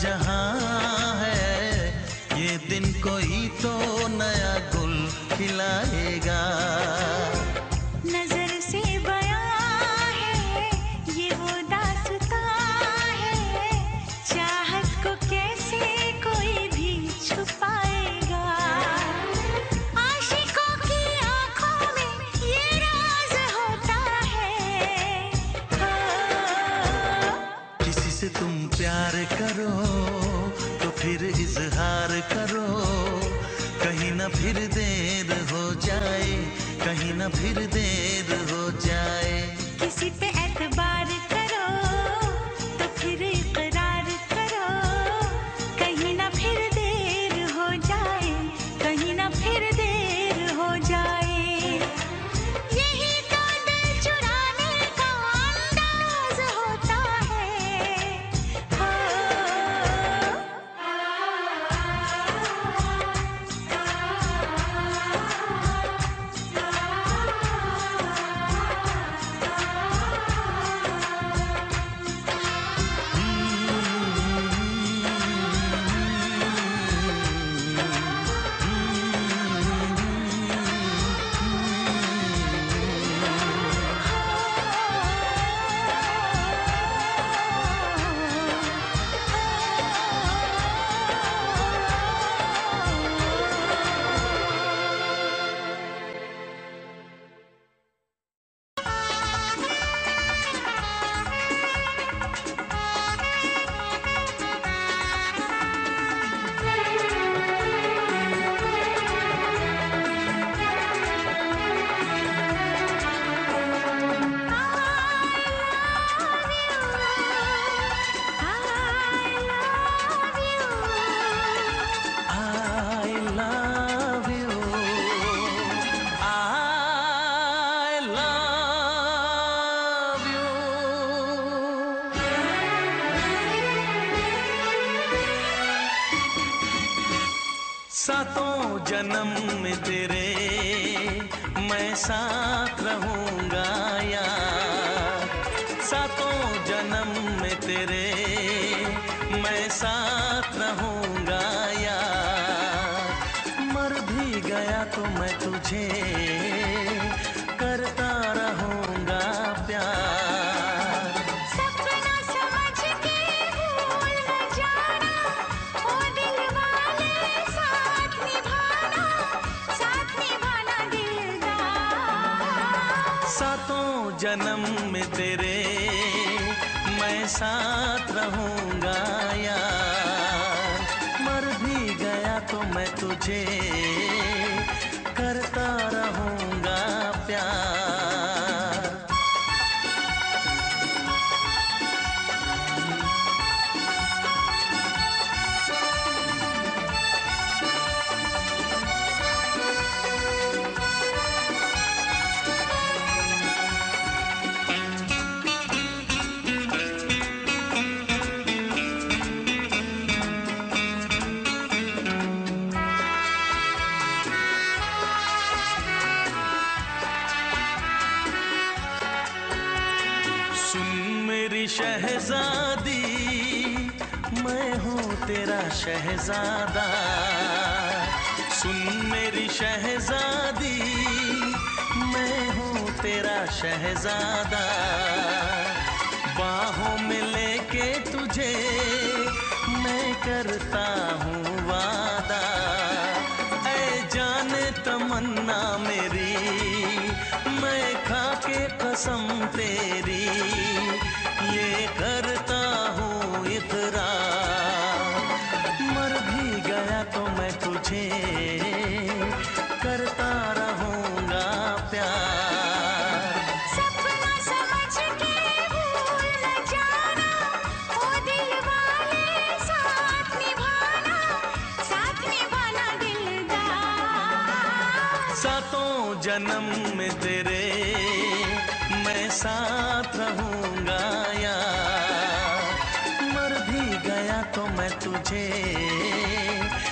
जहाँ है ये दिन कोई तो नया गुल खिलाएगा। मैं तुझे करता रहूँगा प्यार। सपना समझ के भूल न जाना ओ दिल वाले साथ निभाना साथ निभाना दिलदार। सातों जन्म में तेरे मैं साथ रहूँगा यार। मर भी गया तो मैं तुझे शहजादा सुन मेरी शहजादी, मैं हूँ तेरा शहजादा। बाहों में लेके तुझे मैं करता हूँ वादा। ऐ जाने तमन्ना मेरी, मैं खा के कसम तेरी। ये करता भी गया तो मैं तुझे करता रहूँगा तो मैं तुझे।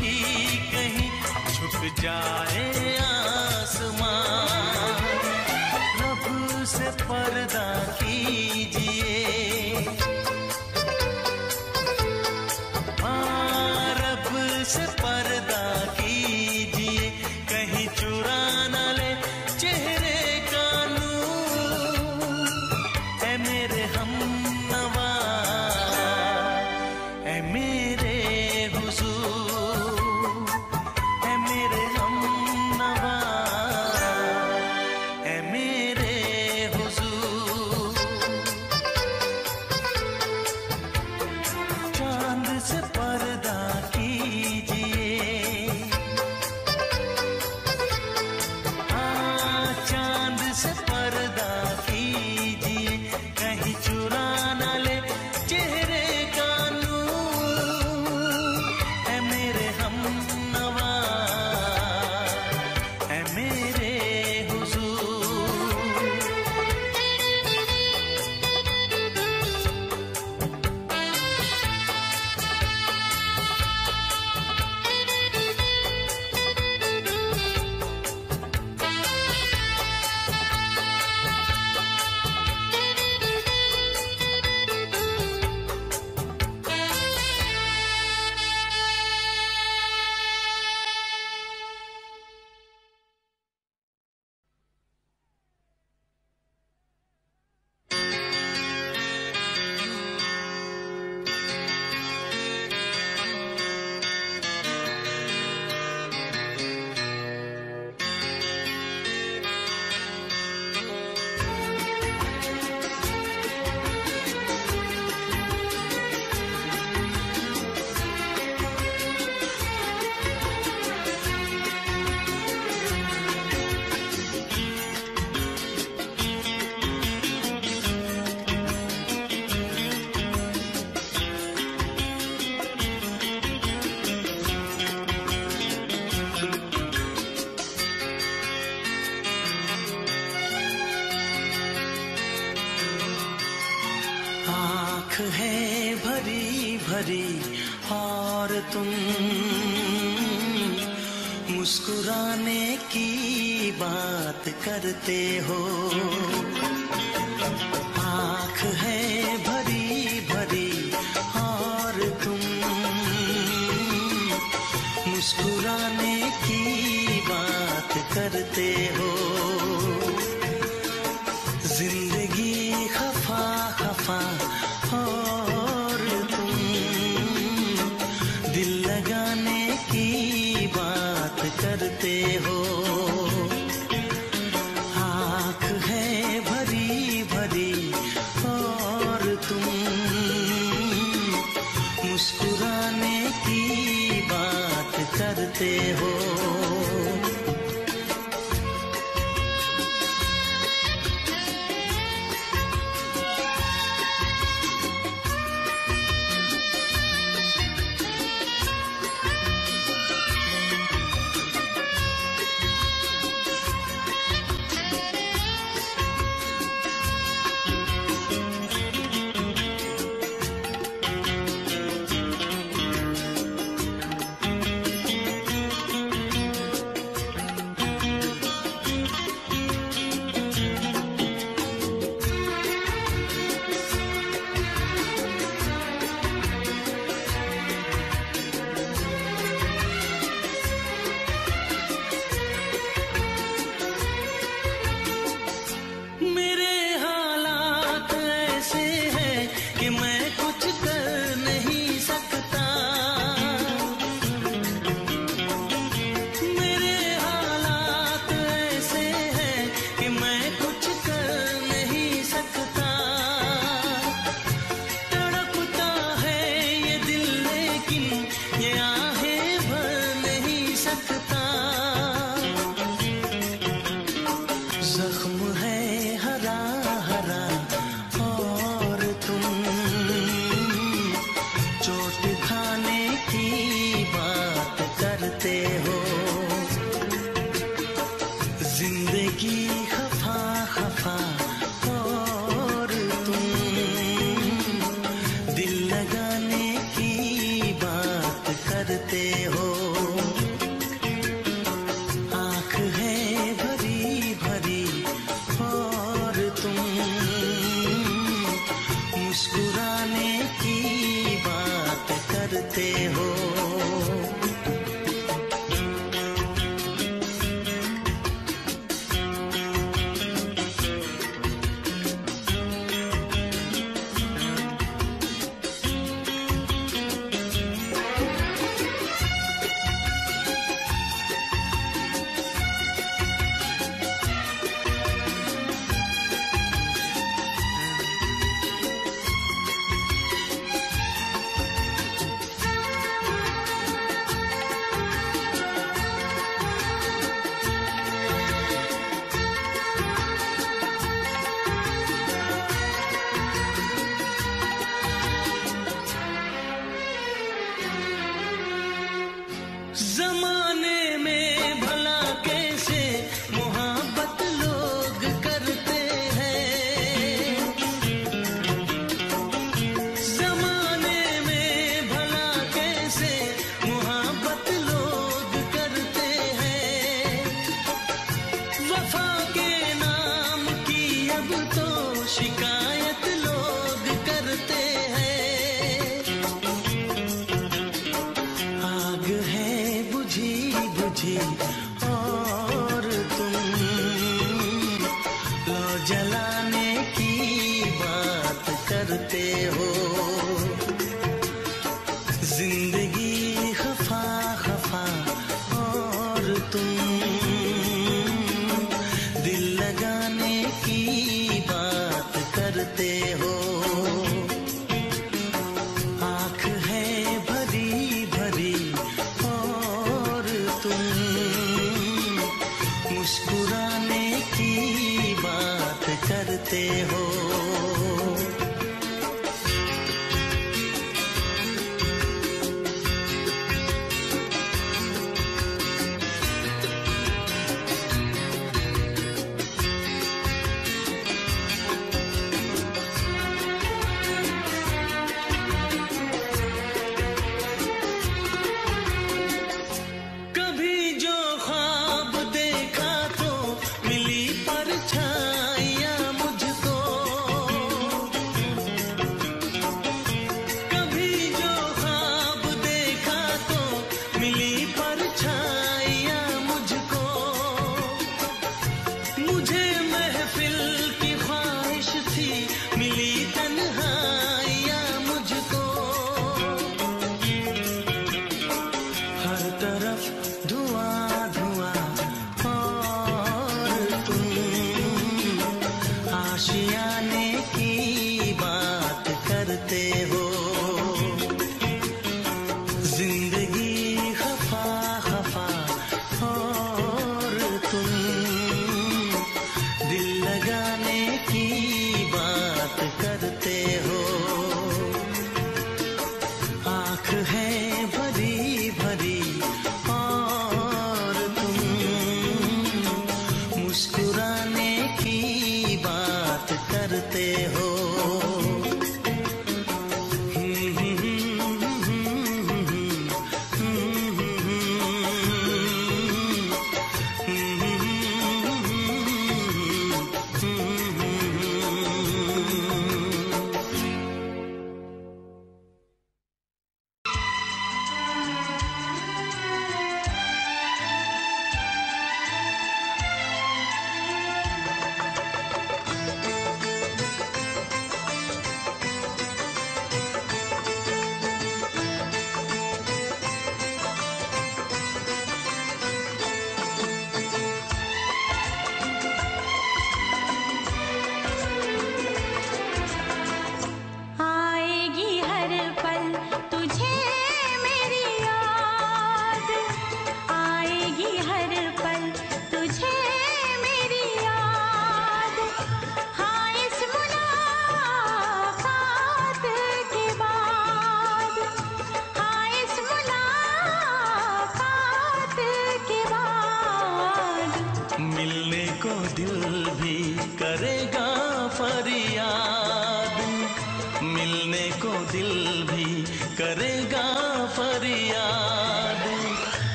कहीं झुक जाए आसमां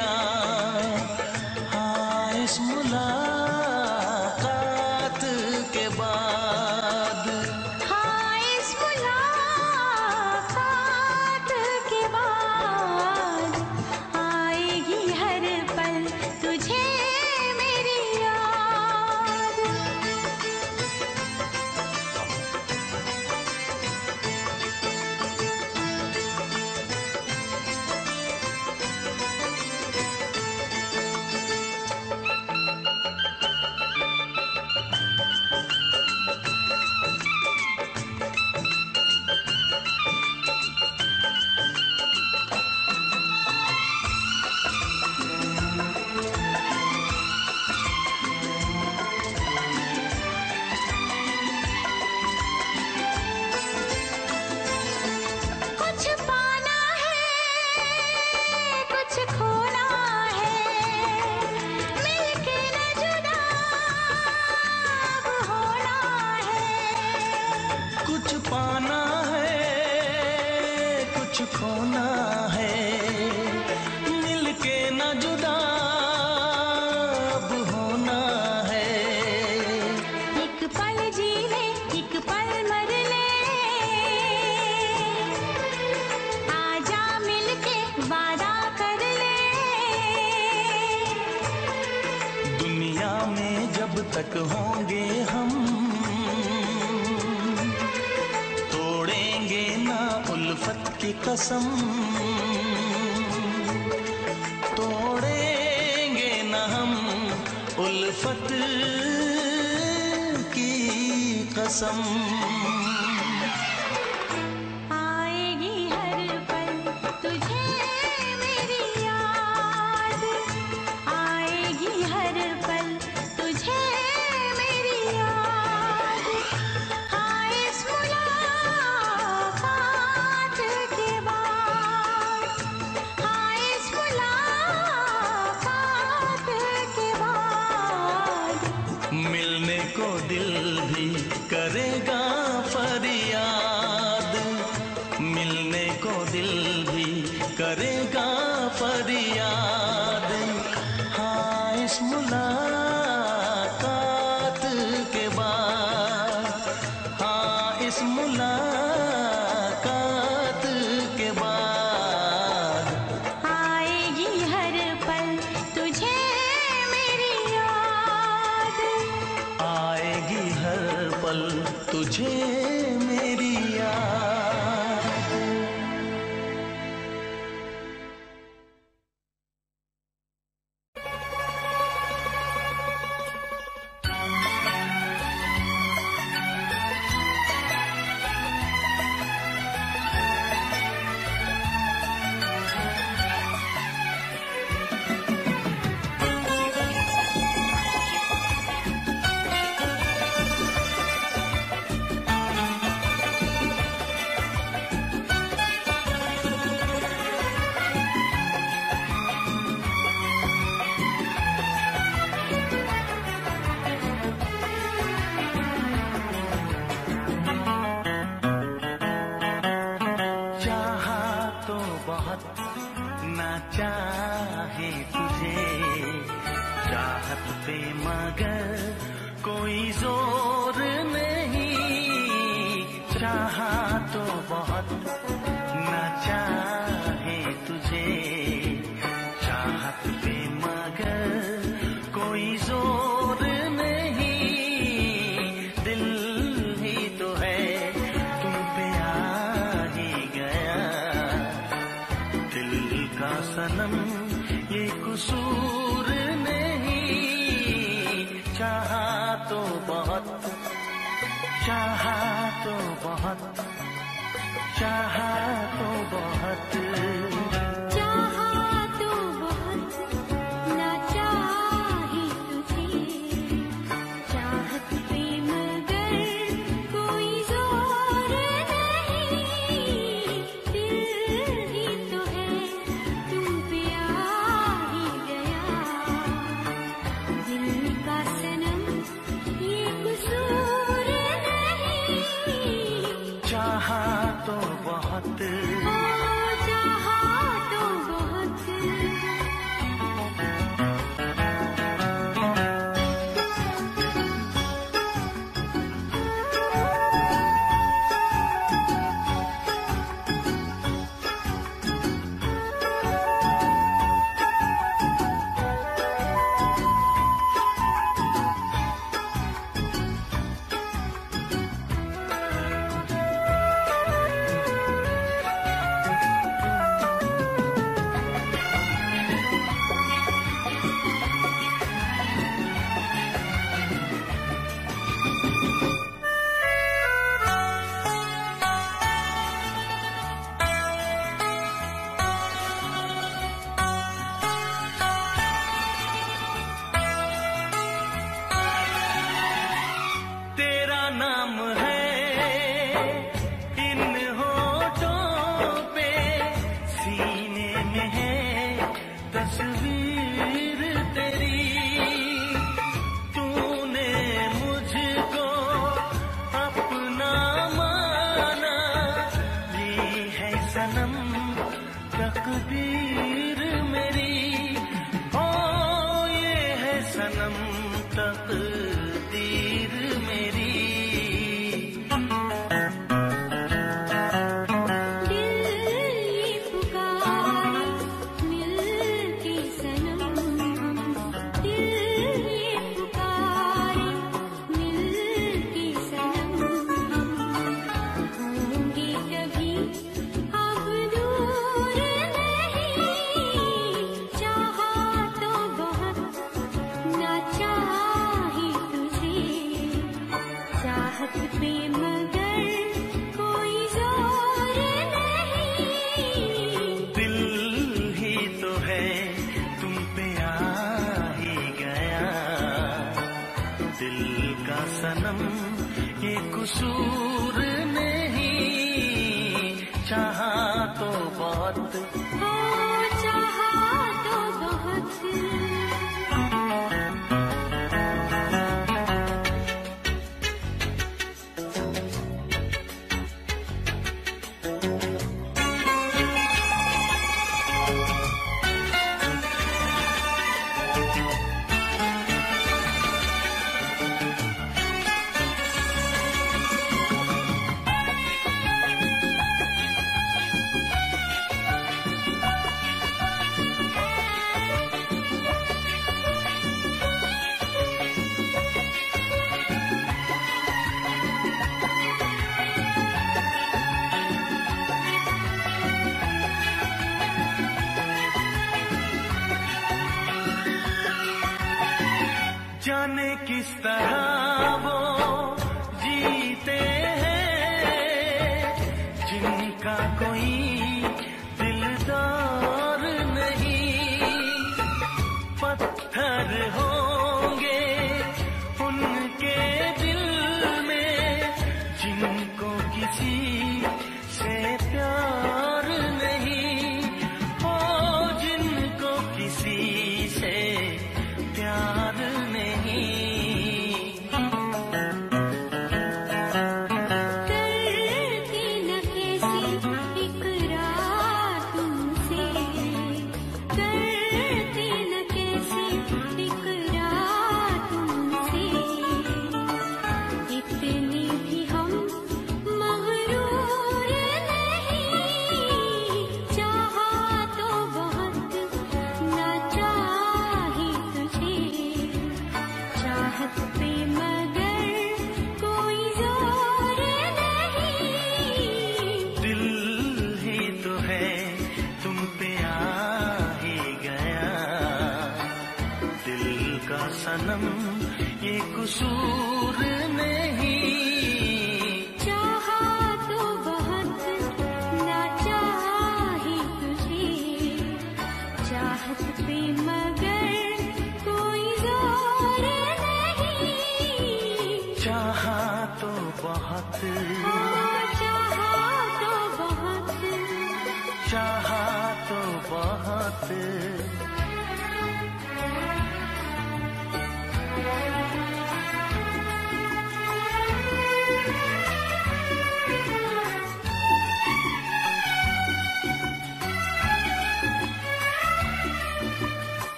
मेरी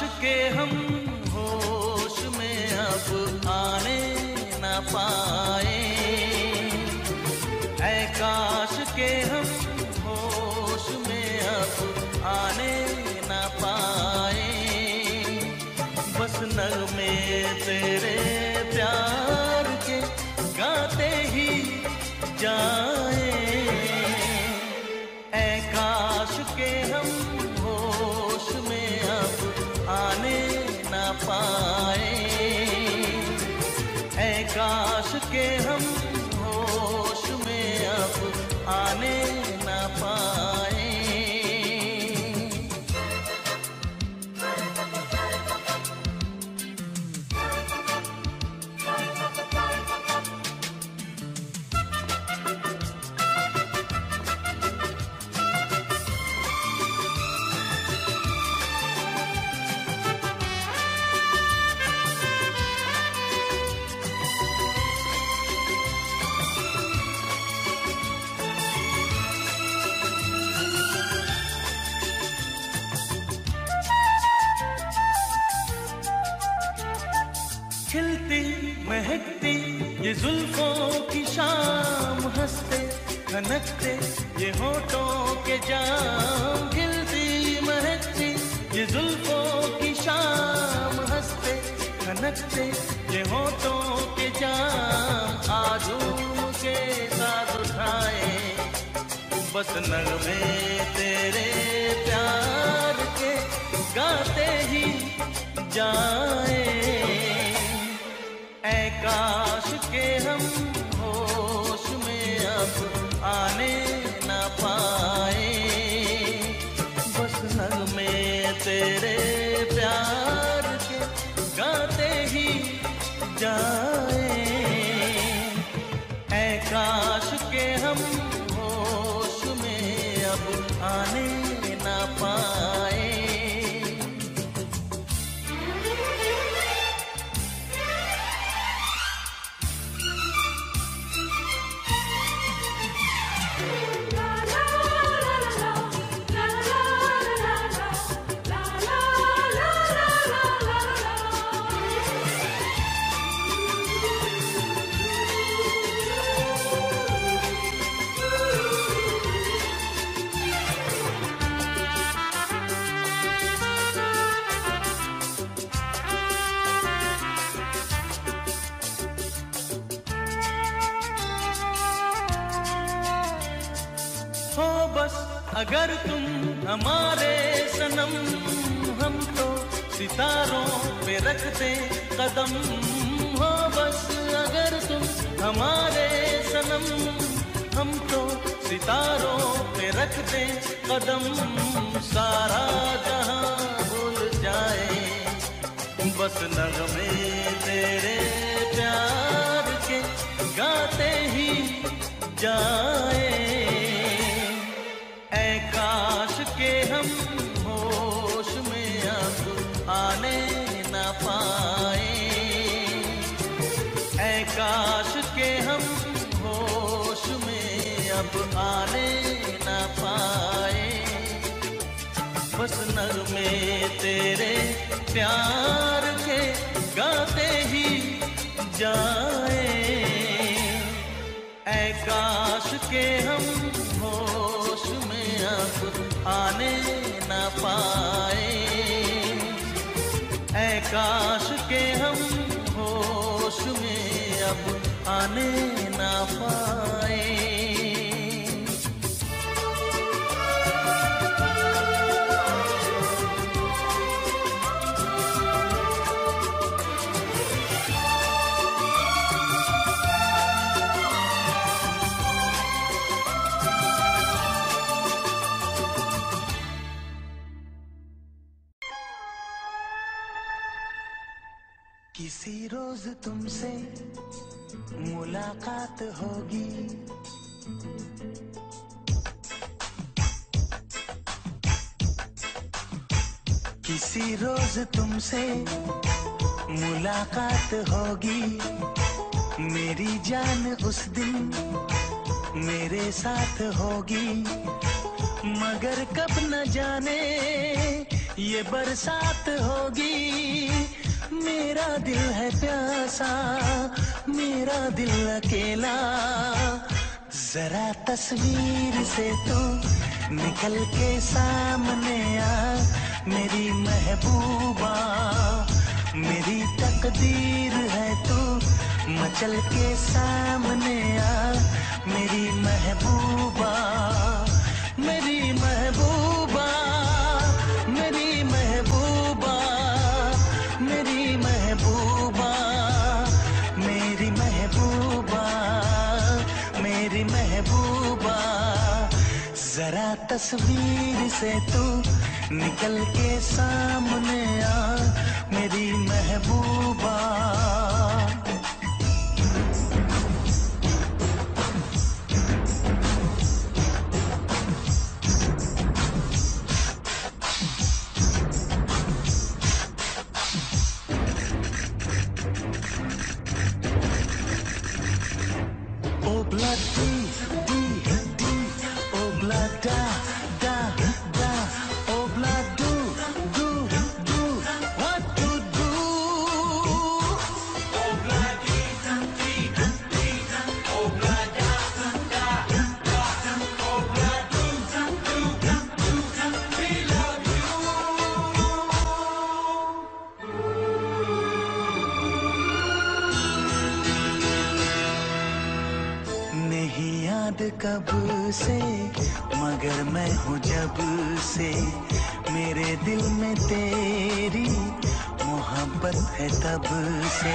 काश खनकते ये होठों के जाम खिलती महकती, ये जुल्फों की शाम हँसते खनकते ये होठों के जाम आजूम के साथ उठाए। बस नगमे तेरे प्यार के गाते ही जाए। ऐ काश के हम होश में अब तेरे प्यार के गाते ही जाए अगर तुम हमारे सनम, हम तो सितारों पे रखते कदम। हो बस अगर तुम हमारे सनम, हम तो सितारों पे रखते कदम। सारा जहाँ भूल जाए, बस नगमे तेरे प्यार के गाते ही जाए। काश के हम होश में अब आने न पाए। ऐ काश के हम होश में अब आने न पाए। बस नगमे तेरे प्यार के गाते ही जाए। ऐ काश के हम होश अब आने न पाए। ऐ काश के हम होश में अब आने न पाए। तुमसे मुलाकात होगी। मेरी जान उस दिन मेरे साथ होगी। मगर कब न जाने ये बरसात होगी। मेरा दिल है प्यासा, मेरा दिल अकेला। जरा तस्वीर से तू निकल के सामने आ मेरी महबूबा, मेरी तकदीर है तू, मचल के सामने आ। मेरी महबूबा मेरी महबूबा मेरी महबूबा मेरी महबूबा मेरी महबूबा मेरी महबूबा। जरा तस्वीर से तू निकल के सामने आ मेरी महबूबा। हो जब से मेरे दिल में तेरी मोहब्बत है तब से।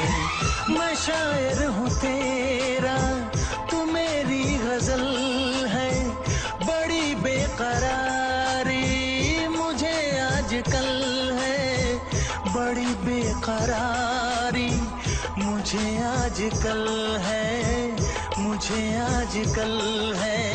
मैं शायर हूँ तेरा, तू मेरी गज़ल है। बड़ी बेकरारी मुझे आजकल है। बड़ी बेकरारी मुझे आजकल है, मुझे आजकल है।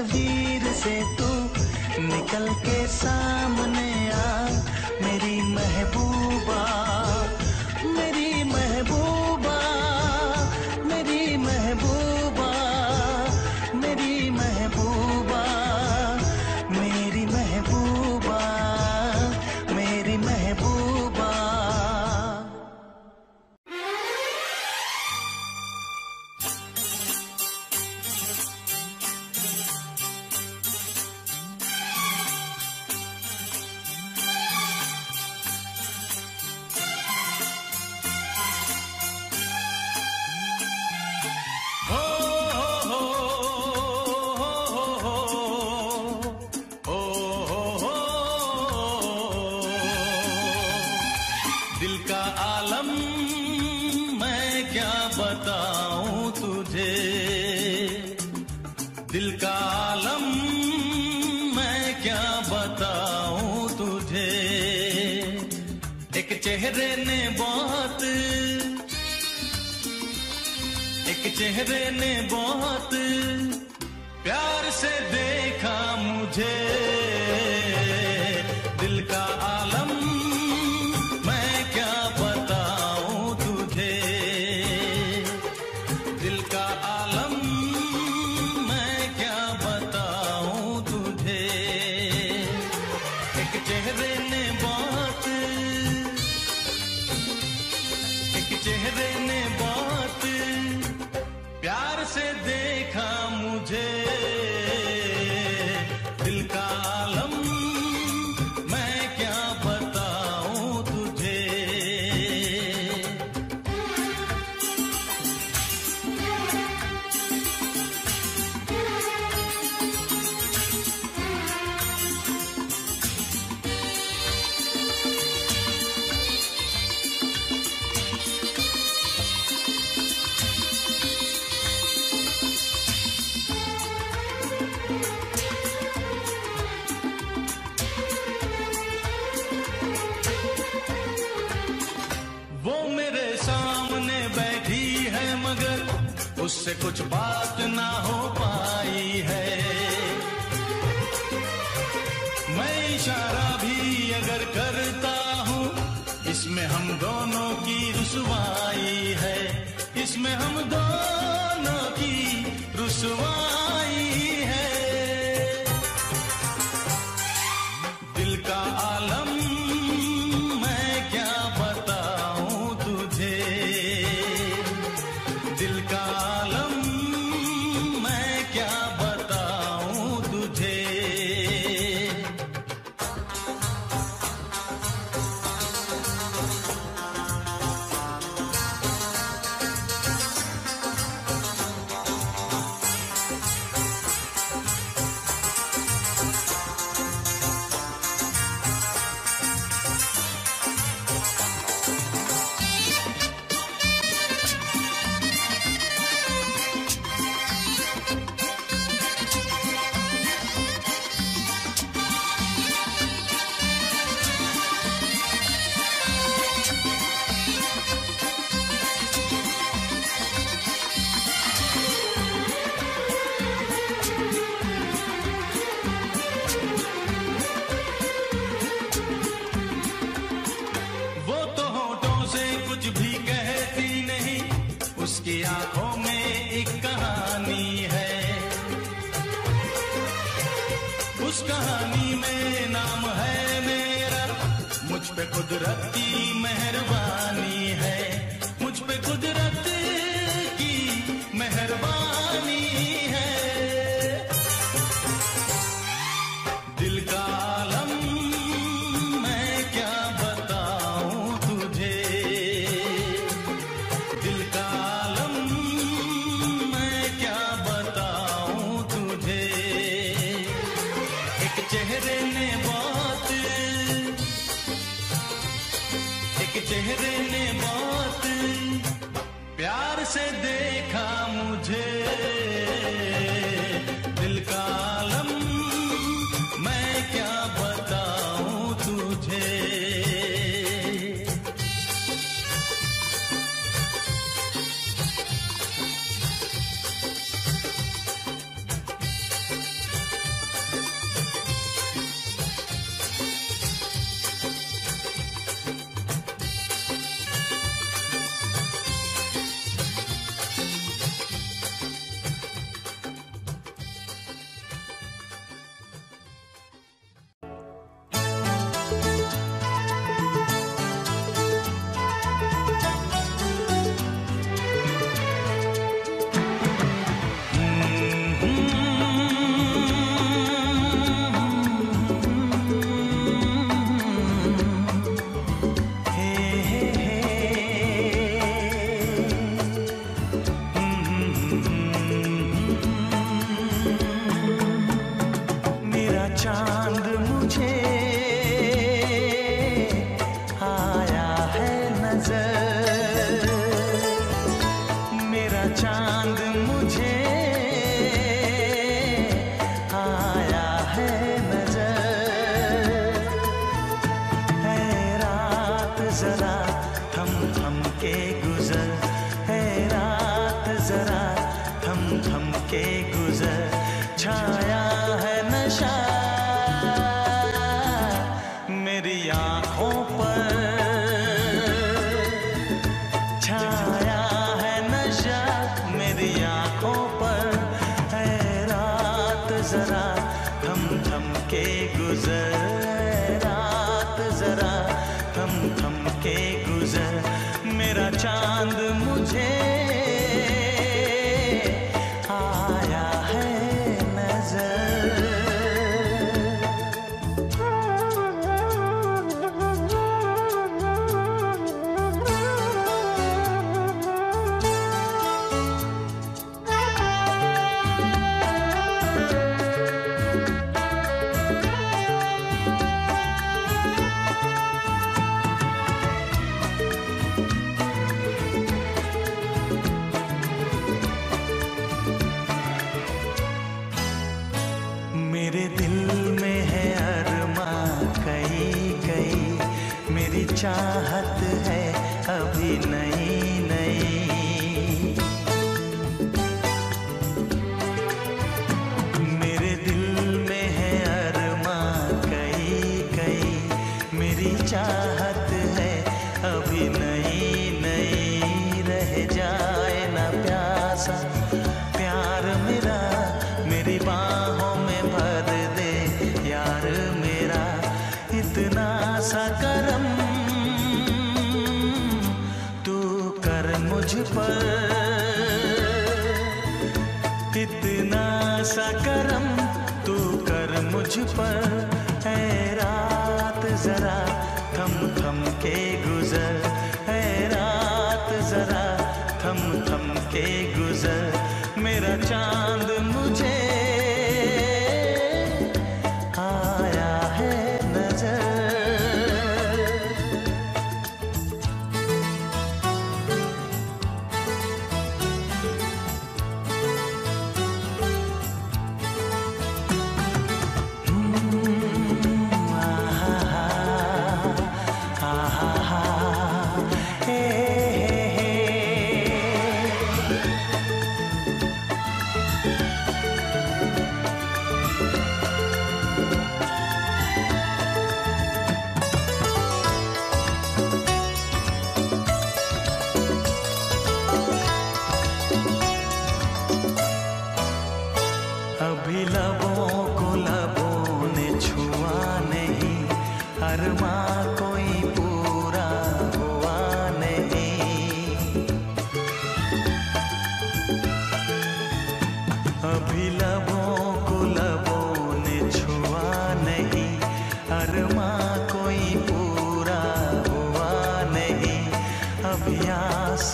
of you. चेहरे ने बहुत प्यार से देखा मुझे। जरा थम थम के गुजर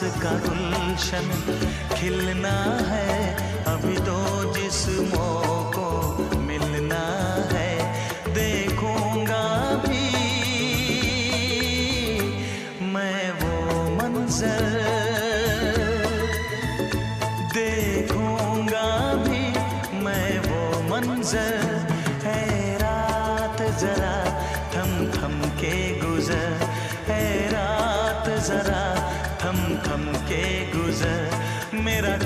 का गुलशन खिलना है। अभी तो जिस मौ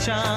sunshine.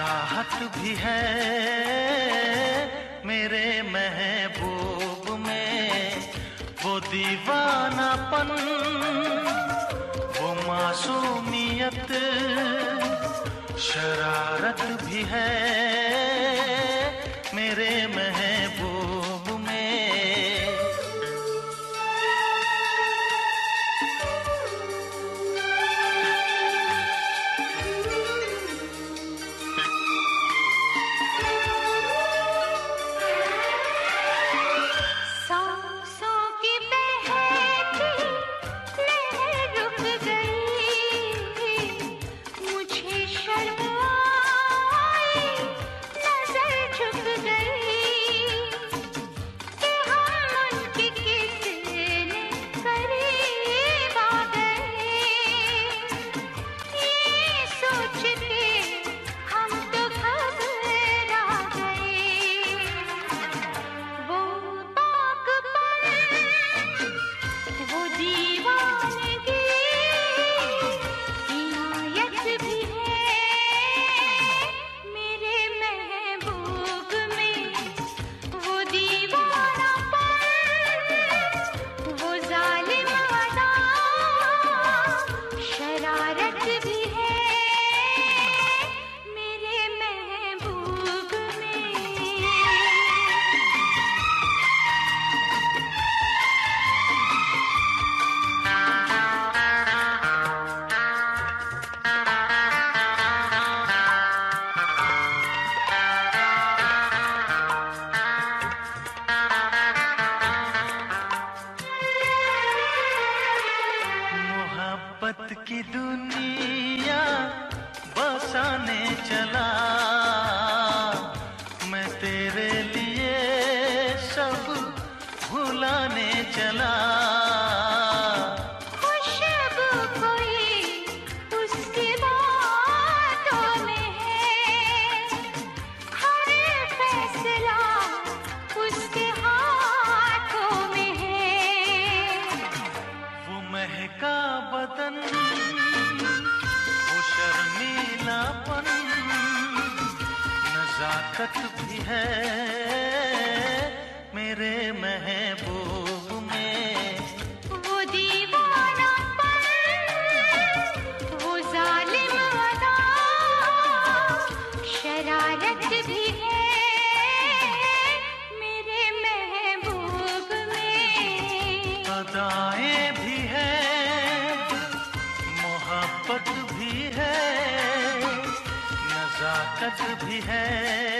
चाहत भी है मेरे महबूब में। वो दीवानापन, वो मासूमियत, शरारत भी है मेरे महबूब अपनापन नजाकत भी है मेरे महबूब। भी है।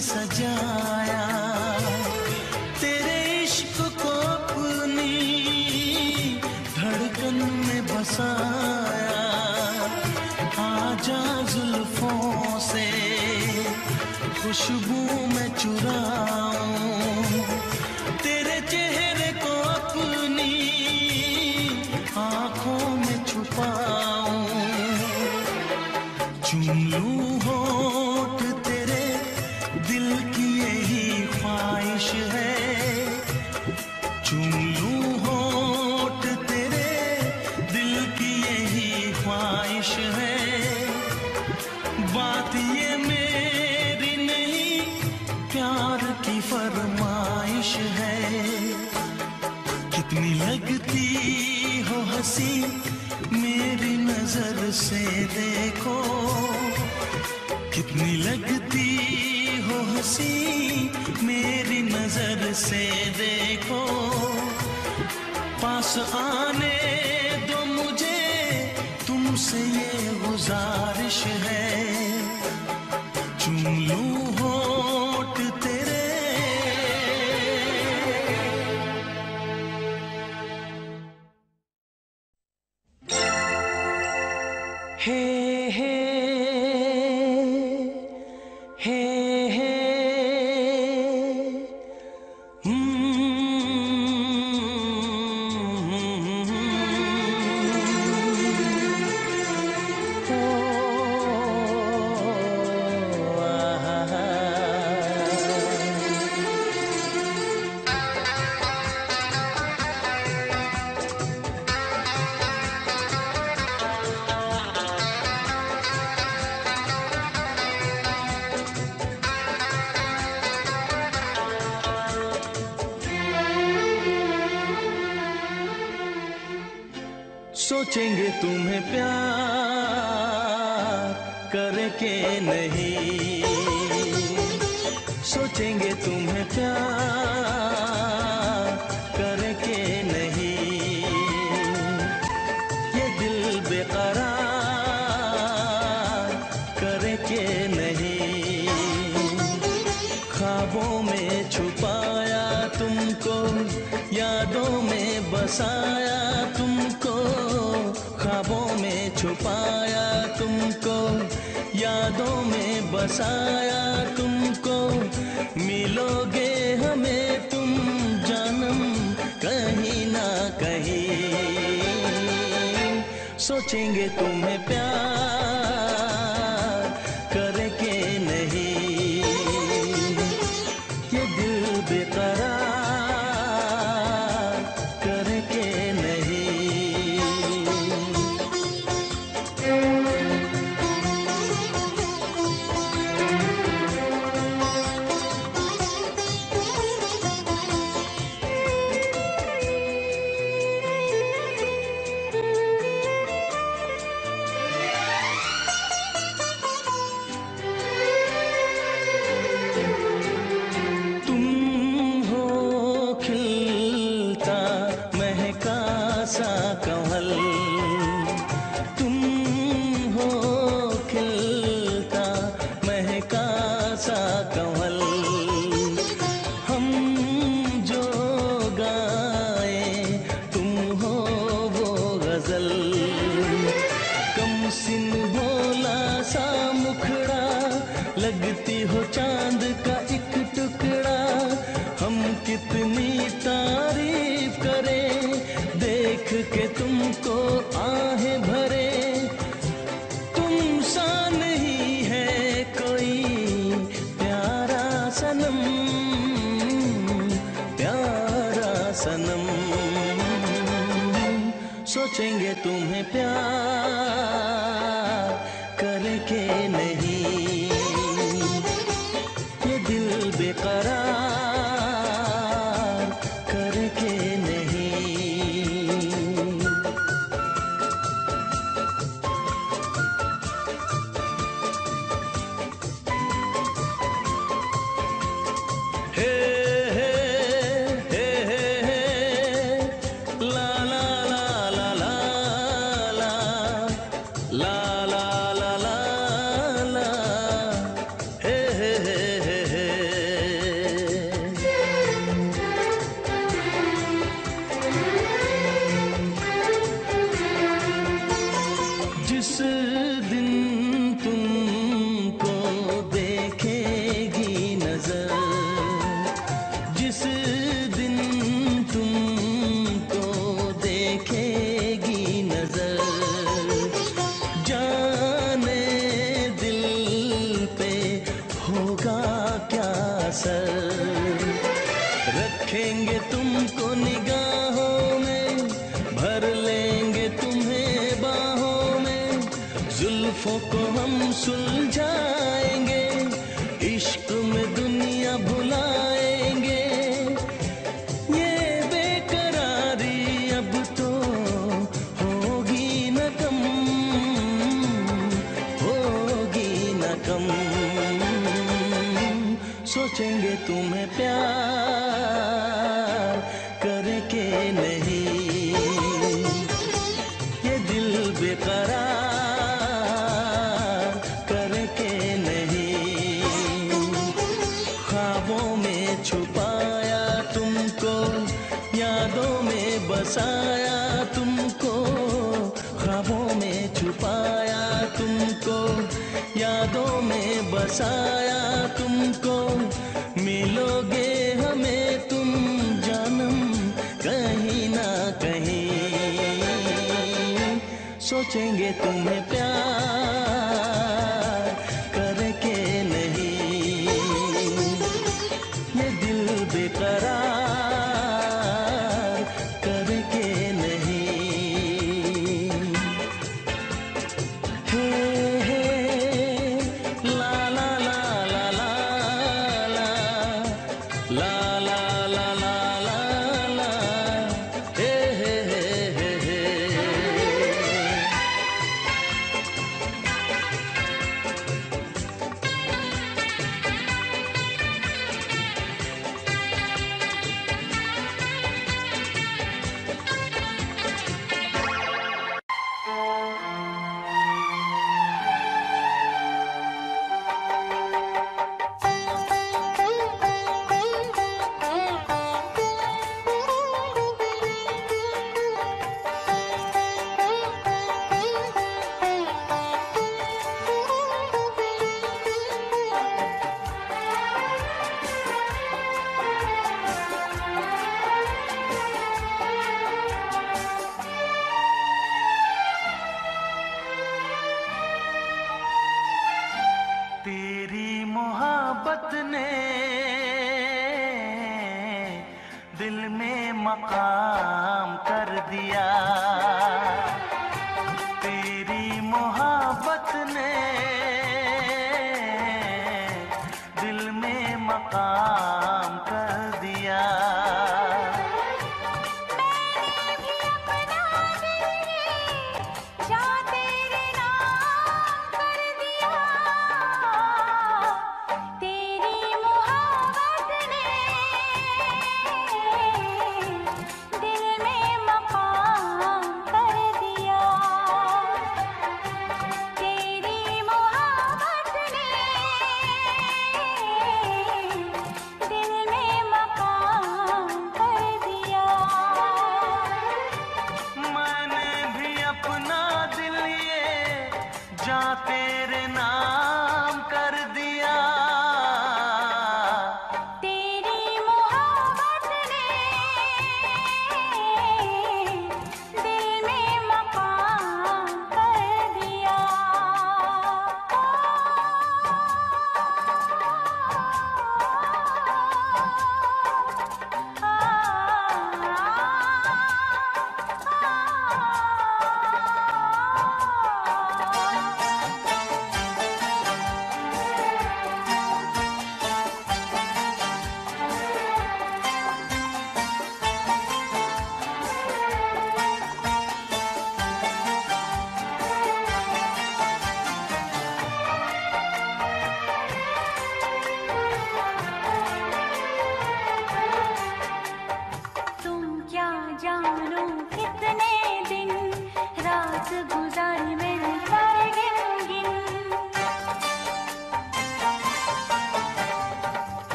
सजा सोचेंगे तुम्हें प्यार करके नहीं। सोचेंगे तुम्हें प्यार बसाया तुमको मिलोगे हमें तुम जन्म कहीं ना कहीं। सोचेंगे तुम्हें प्यार। सोचेंगे तुम्हें प्यार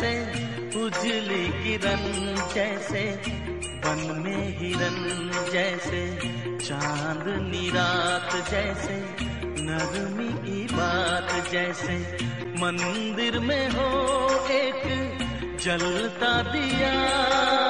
जैसे उजली किरण, जैसे बन में हिरन जैसे चाँद निरात जैसे नरमी की बात, जैसे मंदिर में हो एक जलता दिया।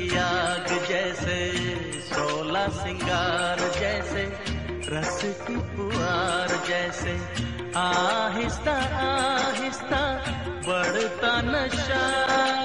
की आग जैसे सोला सिंगार जैसे रस की पुआर जैसे। आहिस्ता आहिस्ता बढ़ता नशा।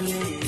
Yeah, yeah.